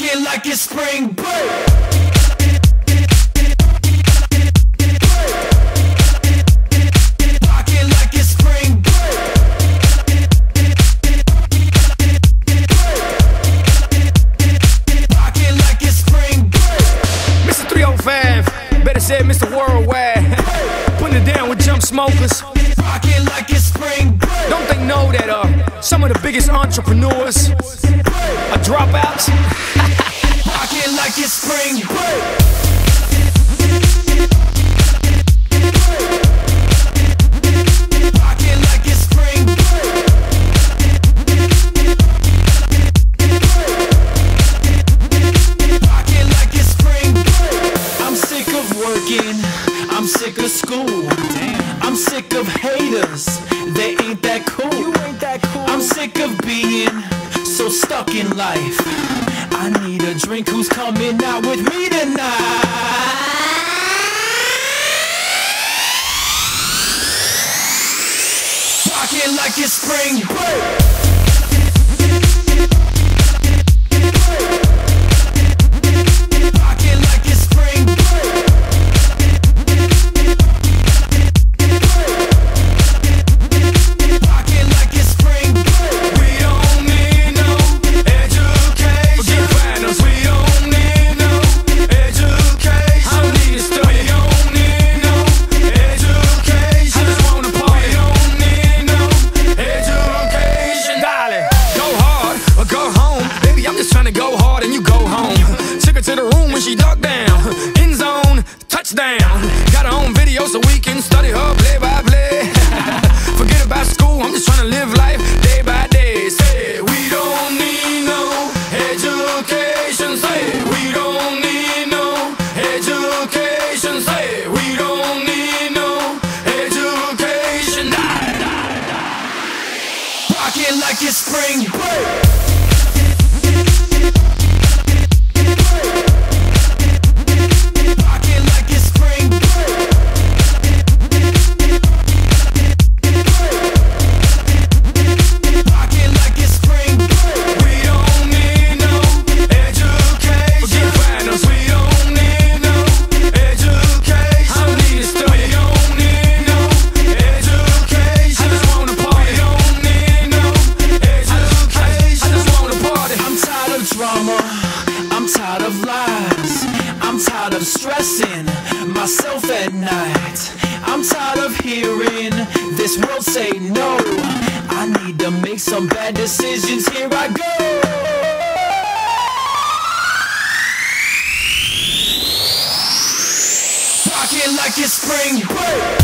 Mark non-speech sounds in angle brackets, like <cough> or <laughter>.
Rockin' like it's spring break. Rockin' like it's spring break. Rockin' like it's spring break. Mr. 305, better say Mr. Worldwide. <laughs> Putting it down with jump smokers. Rockin' like it's spring break. Don't they know that uh, some of the biggest entrepreneurs are dropouts? <laughs> Rockin' like it's spring break. Rockin' like it's spring break. Rockin' like it's spring break. I'm sick of working. I'm sick of school. I'm sick of haters. Drink. Who's coming out with me tonight? Rockin' like it's spring break. Touchdown. Got her own video so we can study her play by play. <laughs> Forget about school, I'm just trying to live life day by day. Say, we don't need no education. Say, we don't need no education. Say, we don't need no education. Die. Rockin' like it's spring break. Of lies. I'm tired of stressing myself at night. I'm tired of hearing this world say no. I need to make some bad decisions. Here I go. Like it's spring break.